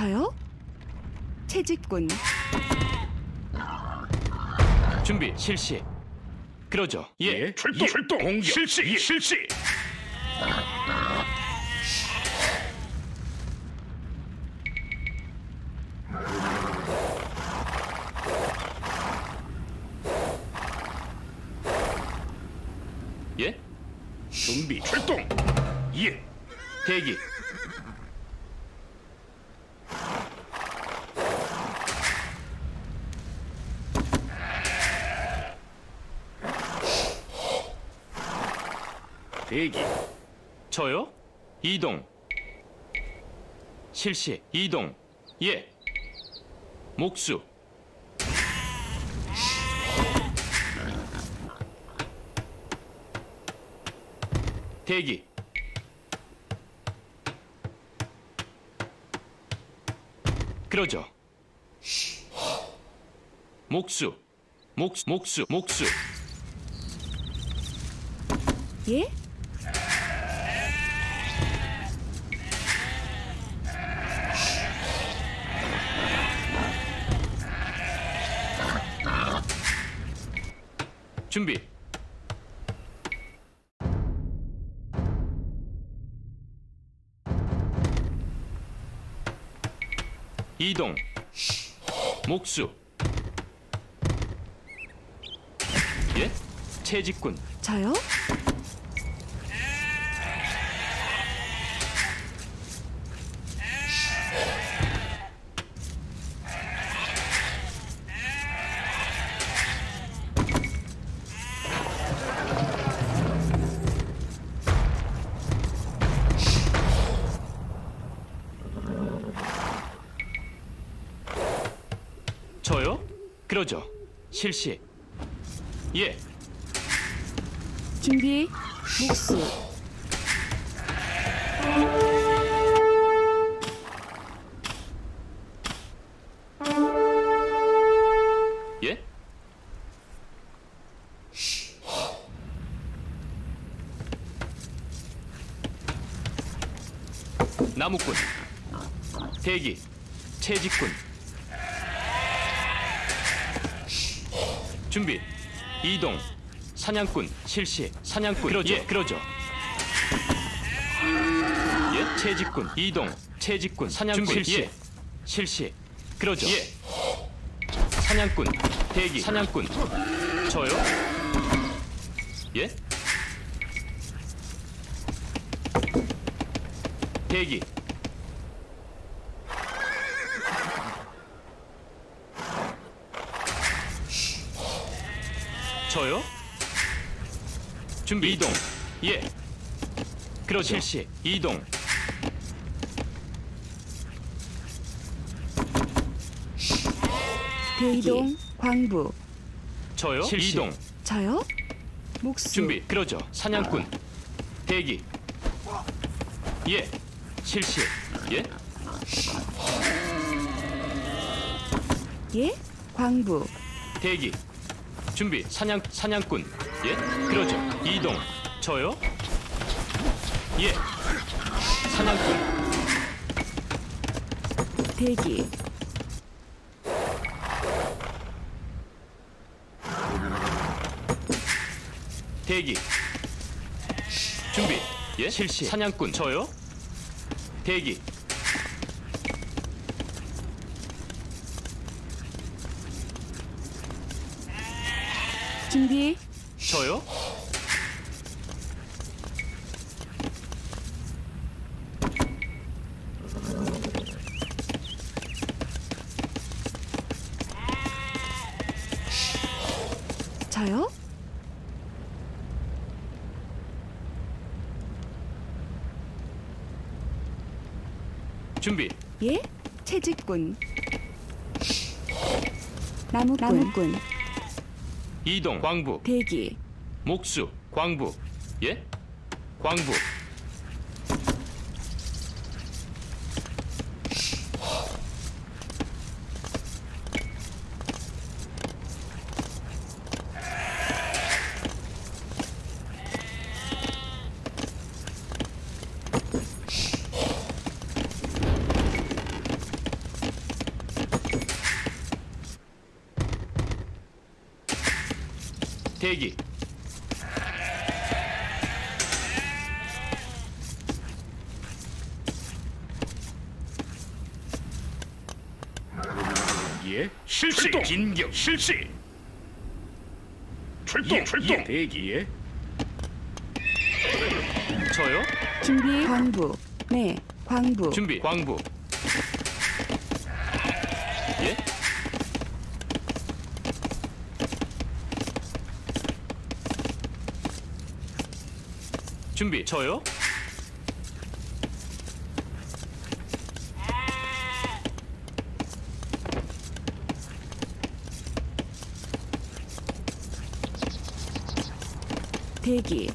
저요? 채집꾼. 준비 실시. 그러죠. 예. 출동 출동 공격 실시 실시 예. 준비 출동 예. 대기 저요? 이동. 실시. 이동. 예. 목수. 대기. 그러죠. 목수. 목수. 목수. 목수. 예? 준비. 이동. 목수. 예? 채직군. 저요? 실시. 예. 준비. 목수. 예? 나무꾼 대기 채직꾼 준비. 이동. 사냥꾼 실시. 사냥꾼. 그러죠. 예, 그러죠. 예 채직꾼. 이동. 채직꾼. 사냥꾼. 실시. 예. 실시. 그러죠. 예. 사냥꾼. 대기. 사냥꾼. 저요? 예? 대기 저요? 준비 이동 예 그러죠 실시 이동 대이동. 광부. 저요? 실시. 이동 저요? 목수. 준비 그러죠 사냥꾼 대기 예 실시 예 예? 광부. 대기 준비 사냥 사냥꾼 예? 그러죠. 이동. 저요? 예. 사냥꾼. 대기. 대기. 준비. 예? 실시. 사냥꾼. 저요? 대기. 준비. 저요 저요? 준비 예? 채직꾼. 나무꾼. 나무꾼. 이동 광부 대기. 목수 광부 예 광부 대기. 예. 실시. 진격. 실시. 출동. 출동. 대기에. 저요? 준비 광부. 네, 광부. 준비. 광부. 예? 준비. 저요? 대기.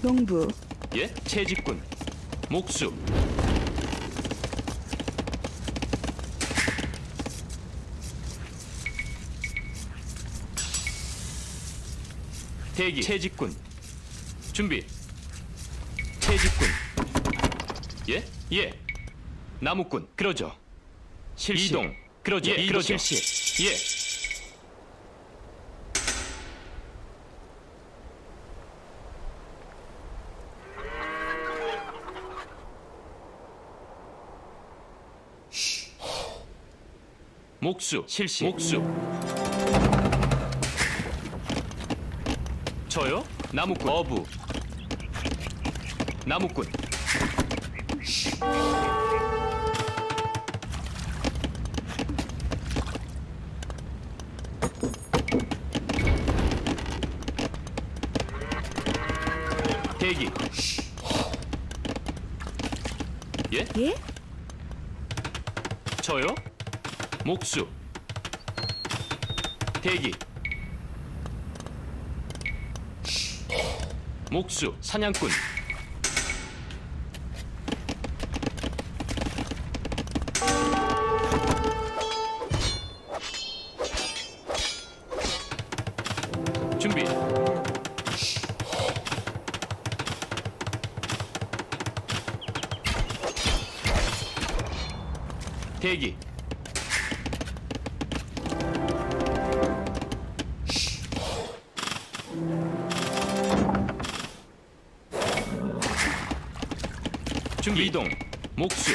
농부. 예? 채직군. 목수. 대기. 채직군. 준비. 채직군. 예? 예. 나무꾼. 그러죠. 실시. 이동. 그러죠. 예, 그러죠. 실시. 예. 목수 실시 목수 저요? 나무꾼 어부 나무꾼 대기 예? 예? 저요? 목수. 대기. 목수 사냥꾼. 준비. 대기 목수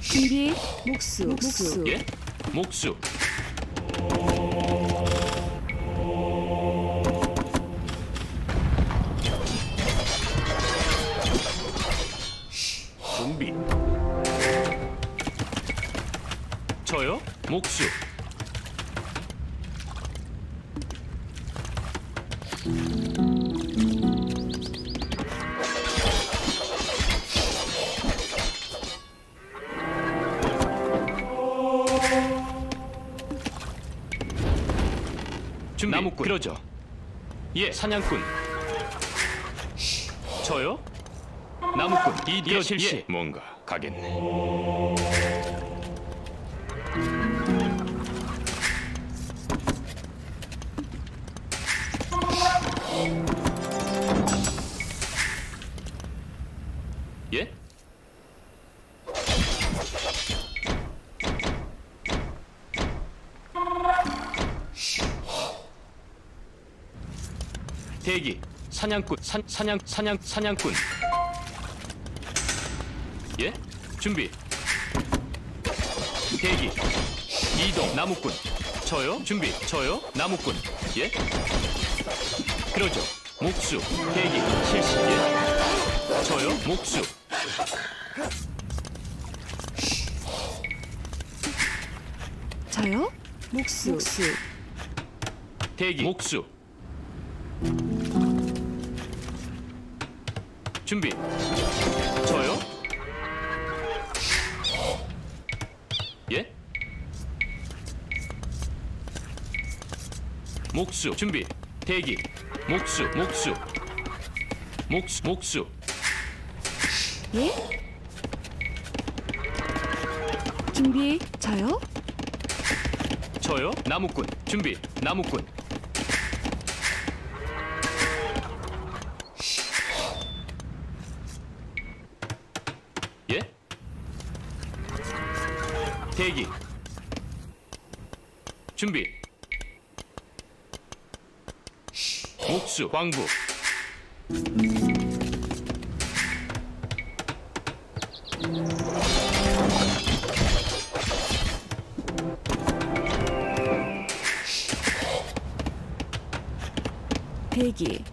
준비 목수. 목수. 예 목수 준비. 저요 목수 준 비 나무꾼. 그러죠. 예 사냥꾼. 저요? 나무꾼. 이디어 실시. 예. 뭔가 가겠네. 사냥꾼 산, 사냥 사냥 사냥꾼 예? 준비 대기 이동 나무꾼 저요? 준비 저요? 나무꾼 예? 그러죠 목수 대기 실시 예? 저요? 목수 저요? 목수. 목수. 대기 목수 준비 저요? 예? 목수 준비 대기 목수 목수 목수 목수 예? 준비 저요? 저요? 나무꾼 준비 나무꾼 대기. 준비. 목수 광부. 대기.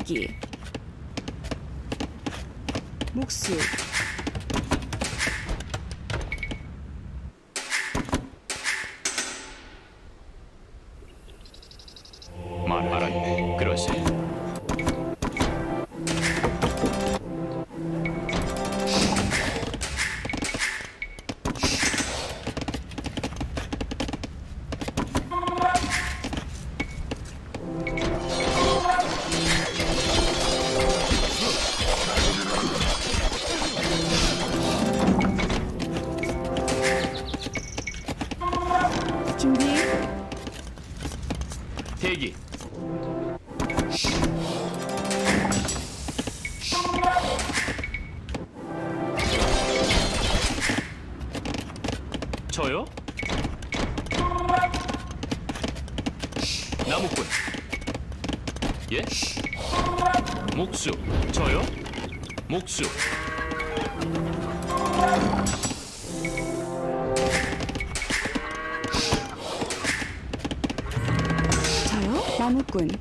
대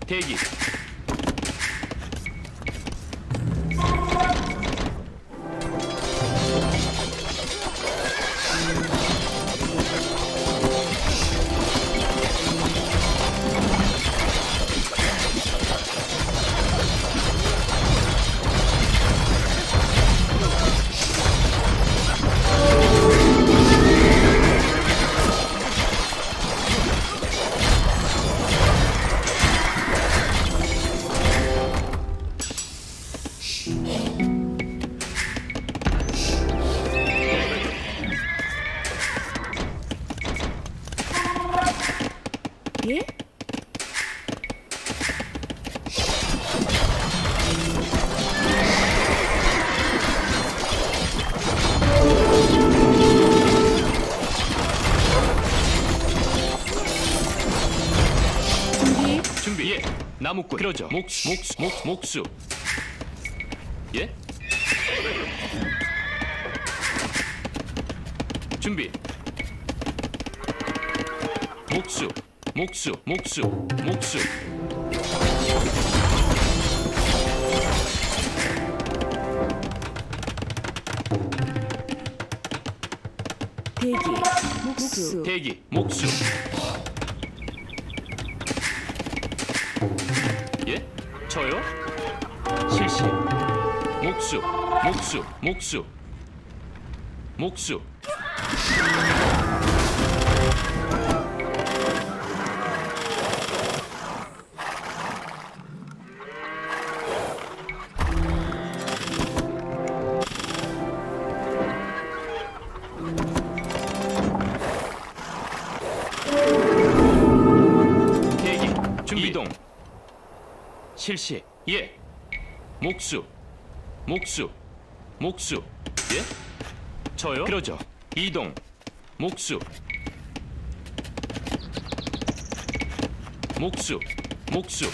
나무 준비. 예 나무꾼. 그러죠. 목수. 목수 목 목수. 예? 준비. 목수 목수 목수 목수. 대기 목수. 대기 목수 저요? 실시. 목수 목수 목수. 목수. 대기 준비. 이동 실시. 예. 목수. 목수. 목수. 예? 저요? 그러죠. 이동. 목수. 목수. 목수.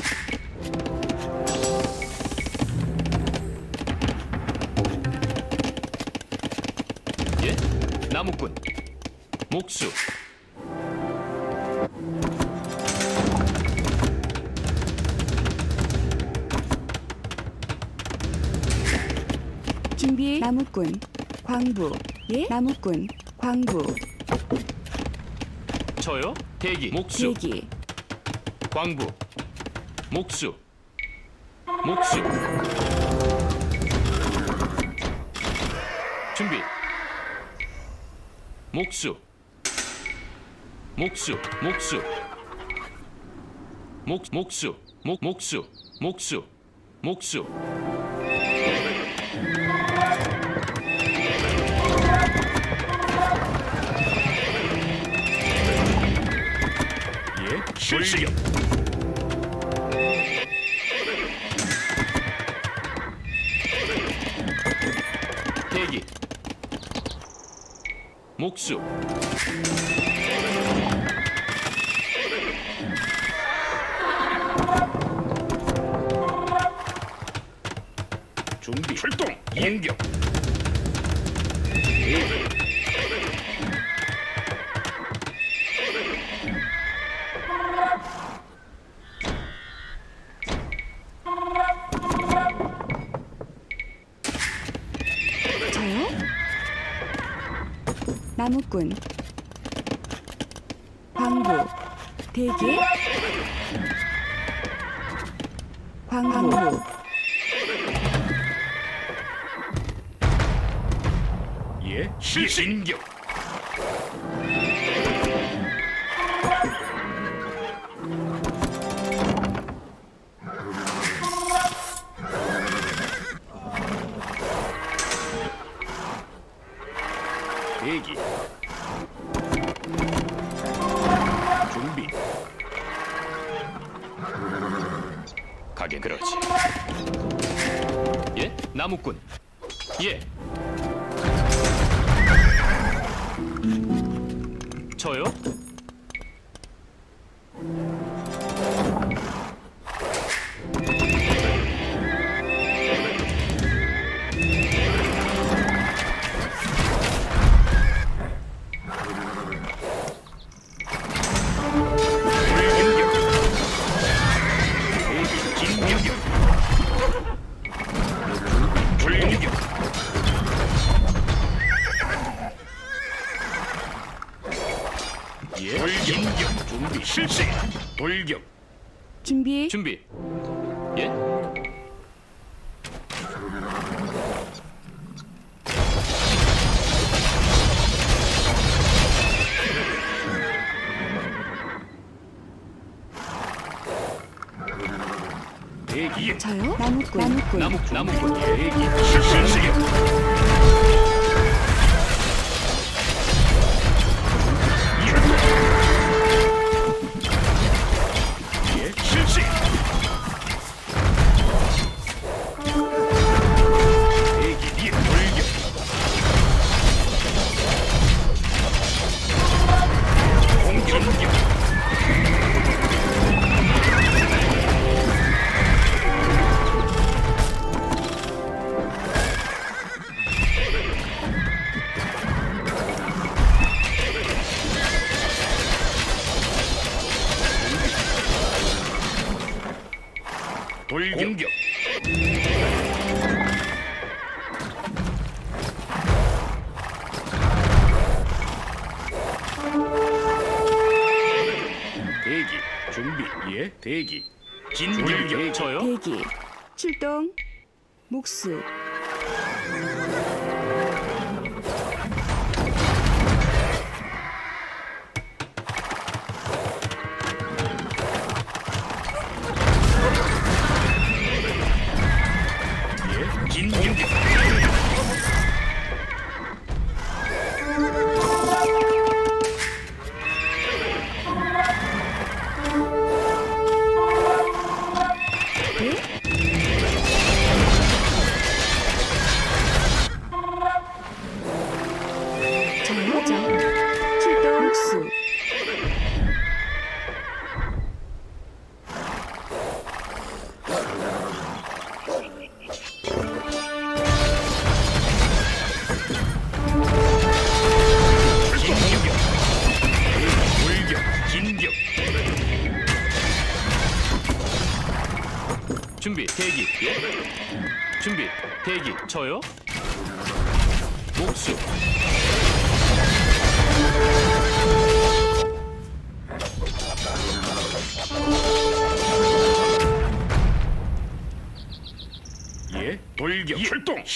예? 나무꾼. 목수 준비. 나무꾼 광부. 예? 나무꾼 광부. 저요? 대기. 목수. 대기. 광부. 목수. 목수. 준비. 목수. 목수. 목수. 목 목수. 목 목수. 목수. 목수 실시 대기. 목수. 준비 출동 공격 나무꾼 광부 대기. 광부 예 실시. 진격 준비 준비. 예? 대기 저요? 나무꾼 나무꾼 나무 나무꾼. 대기 목수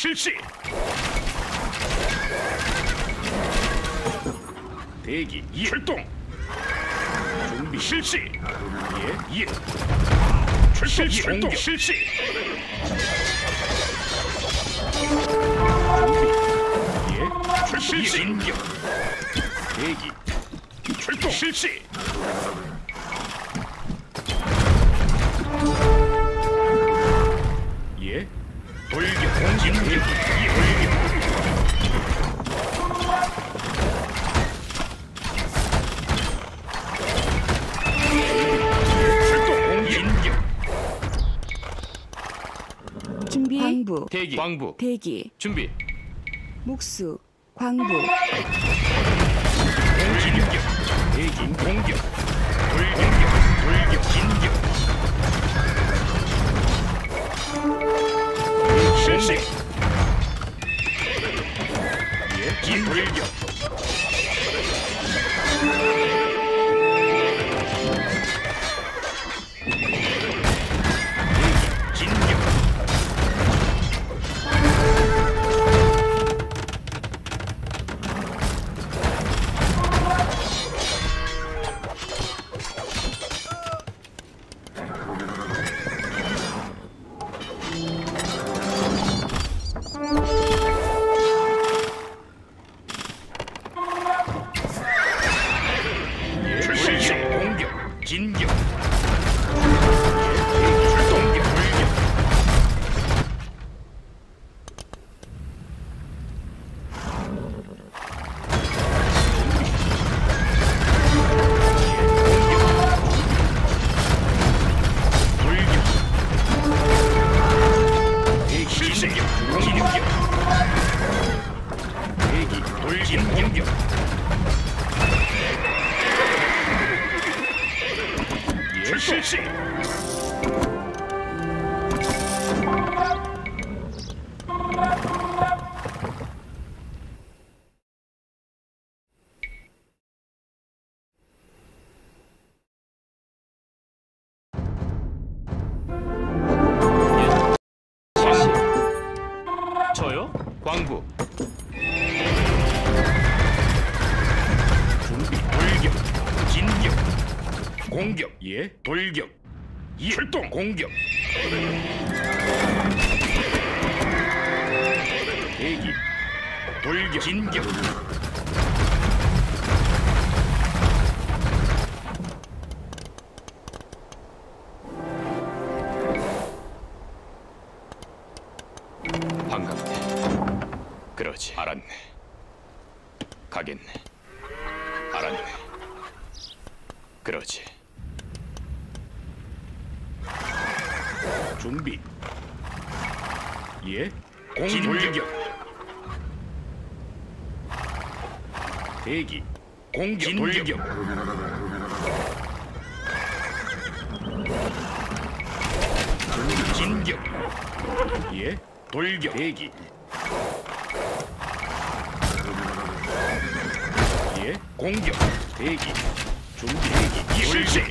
실시. 대기 예. 출동. 준비 실시. 예 예 출동. 출동. 실시. 준비 예 출시. 진격 대기. 출동. 실시 준비. 광부. 대기. 광부. 대기. 준비. 목수. 광부. 공격 대기. 공격 돌격 돌격 진격 실시 예 광부 준비 돌격 진격 공격. 예 돌격. 예 출동. 공격. 대기. 돌격 진격. 반갑네 그러지. 알았네. 가겠네. 알았네. 그러지. 준비. 예? 공돌격. 대기. 공격. 돌격. 진격. 예? 돌격. 대기 예 공격 대기 준비 대기 예, 실시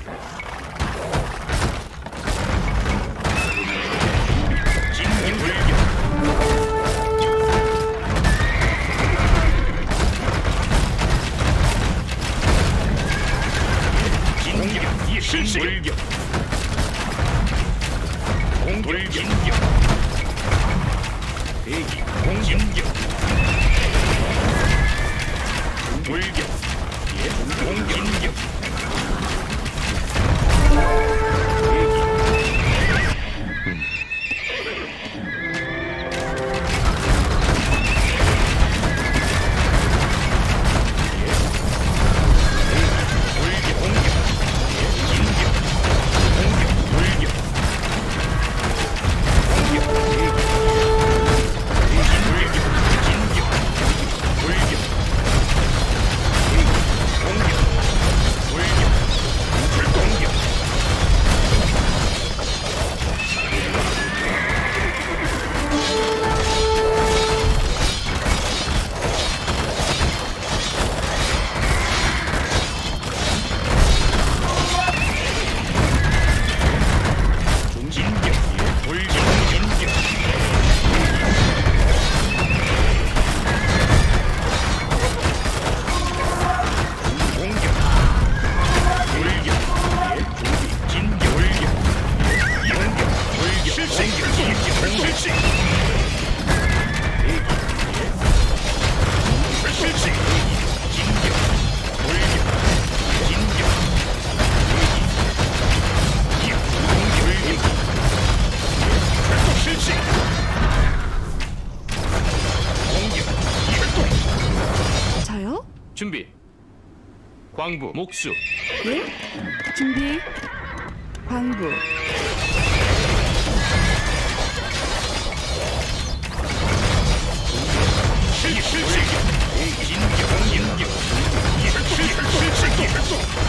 진격 예, 진격 대기 공진격 돌격. 예 공진격. 대기 광부, 목수. 예? 준비. 광부. 실실 실격. 공격, 공격, 공격. 실실 실격.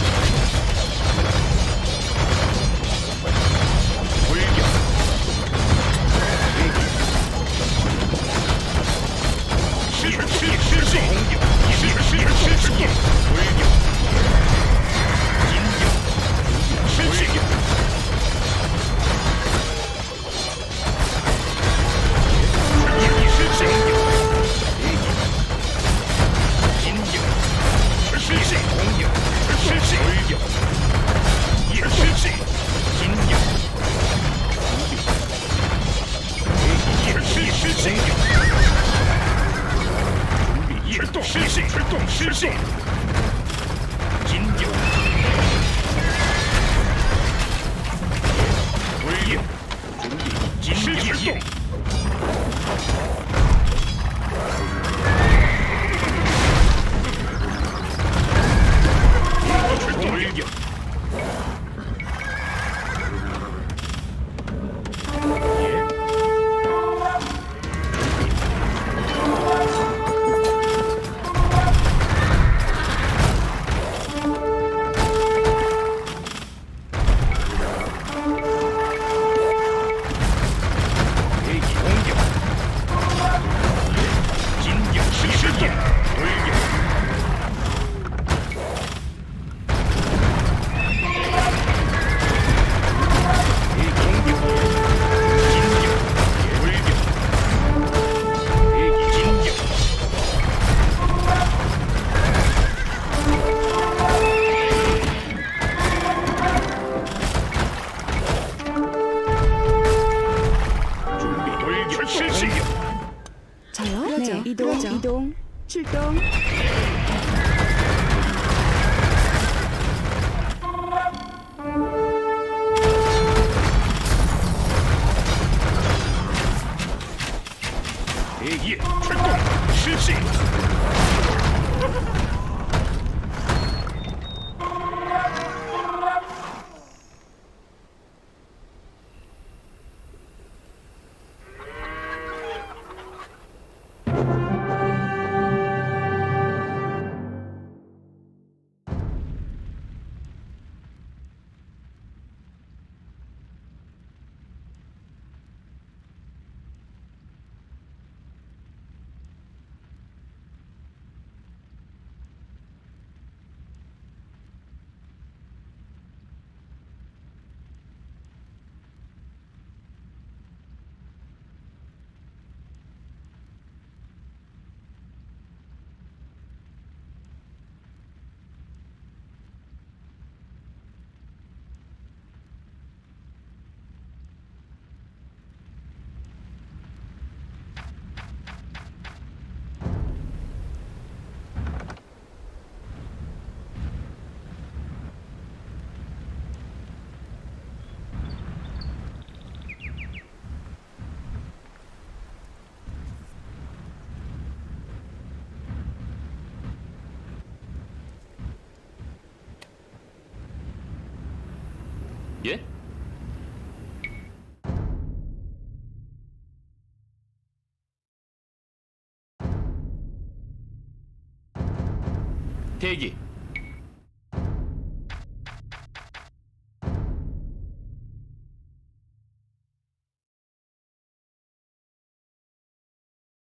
대기